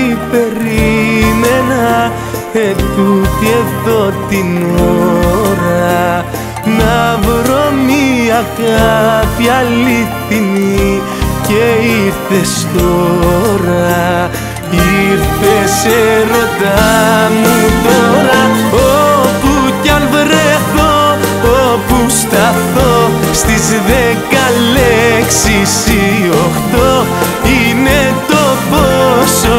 κάτι περίμενα ετούτη εδώ την ώρα. Να βρω μια αγάπη αληθινή και ήρθες τώρα. Ήρθες ερωτά μου τώρα όπου κι αν βρεθώ όπου σταθώ στις δέκα λέξεις οι οχτώ. είναι το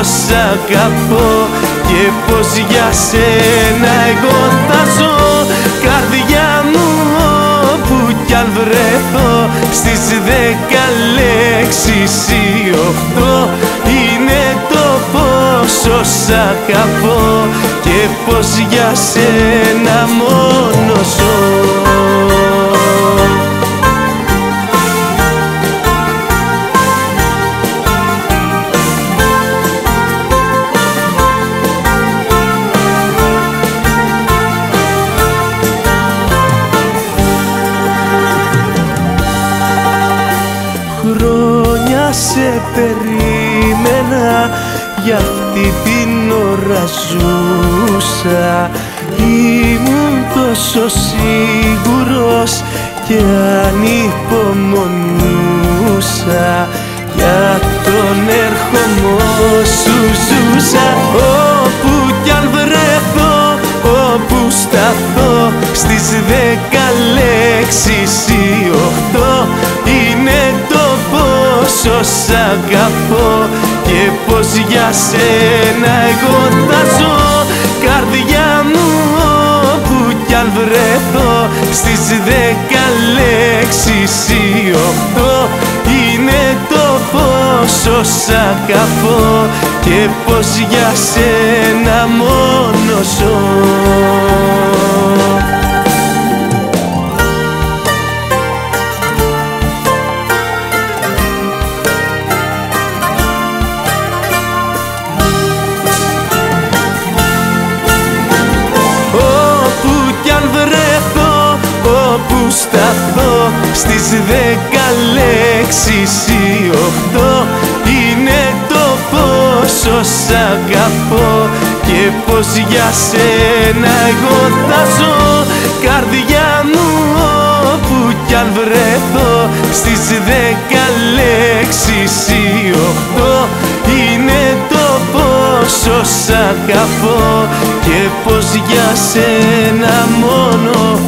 πόσο σ' αγαπώ και πως για σένα εγώ θα ζω. Καρδιά μου όπου κι αν βρεθώ στις δέκα λέξεις οι οχτώ είναι το πόσο σ' αγαπώ και πως για σένα μόνο ζω σε περίμενα για αυτή την ώρα ζούσα. Ήμουν τόσο σίγουρος και ανυπομονούσα. Για τον ερχομό σου ζούσα Όπου κι αν βρεθώ, όπου σταθώ Στις δέκα λέξεις πόσο σ' αγαπώ και πως για σένα εγώ θα ζω. Καρδιά μου όπου κι αν βρεθώ στις δέκα λέξεις οι οχτώ είναι το πόσο σ' αγαπώ και πως για σένα μόνο ζω στις δέκα λέξεις οι οχτώ. Είναι το πόσο σ' αγαπώ και πως για σένα εγώ θα ζω. Καρδιά μου όπου κι αν βρεθώ στις δέκα λέξεις οι οχτώ. Είναι το πόσο σ' αγαπώ και πως για σένα μόνο